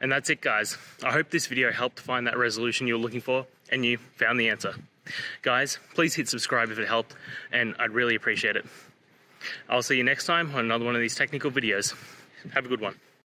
And that's it, guys. I hope this video helped find that resolution you were looking for and you found the answer. Guys, please hit subscribe if it helped, and I'd really appreciate it. I'll see you next time on another one of these technical videos. Have a good one.